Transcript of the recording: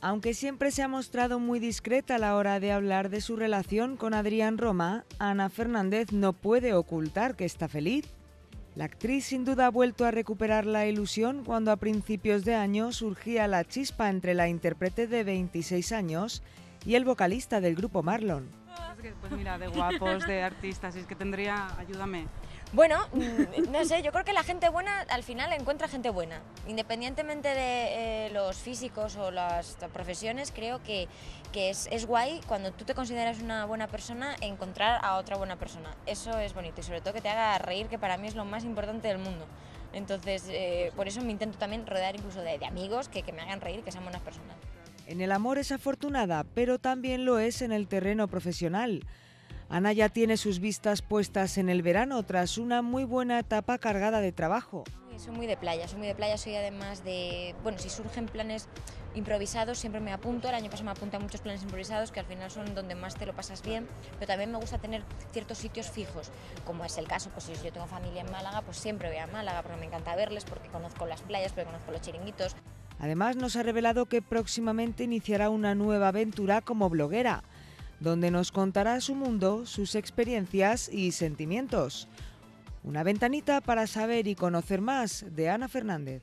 Aunque siempre se ha mostrado muy discreta a la hora de hablar de su relación con Adrián Roma, Ana Fernández no puede ocultar que está feliz. La actriz sin duda ha vuelto a recuperar la ilusión cuando a principios de año surgía la chispa entre la intérprete de 26 años y el vocalista del grupo Marlon. Pues mira, de guapos, de artistas, es que tendría, ayúdame. Bueno, mm, no sé, yo creo que la gente buena al final encuentra gente buena. Independientemente de eh, los físicos o las profesiones, creo que, que es, es, guay cuando tú te consideras una buena persona encontrar a otra buena persona. Eso es bonito y sobre todo que te haga reír, que para mí es lo más importante del mundo. Entonces, eh, por eso me intento también rodear incluso de, de amigos que, que me hagan reír, que sean buenas personas. En el amor es afortunada, pero también lo es en el terreno profesional. Ana ya tiene sus vistas puestas en el verano tras una muy buena etapa cargada de trabajo. Soy muy de playa, soy muy de playa, soy además de, bueno, si surgen planes improvisados siempre me apunto, el año pasado me apunté a muchos planes improvisados que al final son donde más te lo pasas bien, pero también me gusta tener ciertos sitios fijos, como es el caso, pues si yo tengo familia en Málaga, pues siempre voy a Málaga porque me encanta verles, porque conozco las playas, porque conozco los chiringuitos. Además nos ha revelado que próximamente iniciará una nueva aventura como bloguera donde nos contará su mundo, sus experiencias y sentimientos. Una ventanita para saber y conocer más de Ana Fernández.